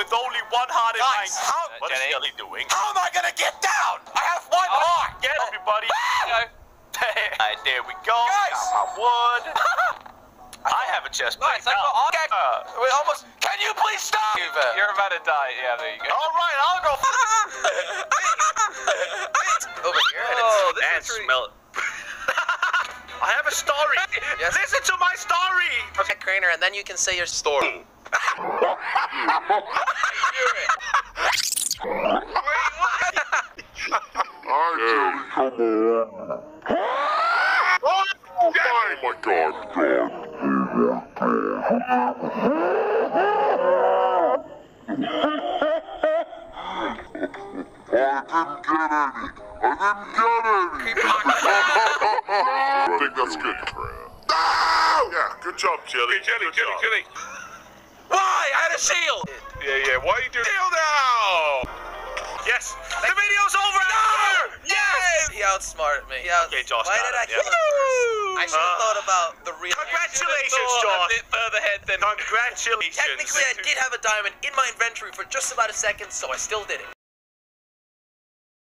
with only one heart in Guys, mind. how- What is Jenny? Shelly doing? How am I gonna get down? I have one Oh. heart. Get everybody. Alright, there we go. Guys. My wood. I have a chest plate Nice, I now. Okay. Uh, we almost. Can you please stop? You're about to die. Yeah, there you go. All right, I'll go. over here. And Oh, it's, this and is tree. smell. I a story. Yes. Listen to my story. okay, Crainer, and then you can say your story. Oh my god. I didn't get any. I didn't get any. I think that's good. Ah! Yeah, good job, Jelly. Jelly, Good Jelly, job. Jelly. Why? I had a shield. Yeah, yeah. Why are you doing Deal now? Yes, the video's over. No! Yes. He outsmarted me. He out- Okay, Josh Why got did I it, kill yeah. him first? I should have Uh, thought about the real. Congratulations, Josh. A bit further ahead than Congratulations. Technically, I did have a diamond in my inventory for just about a second, so I still did it.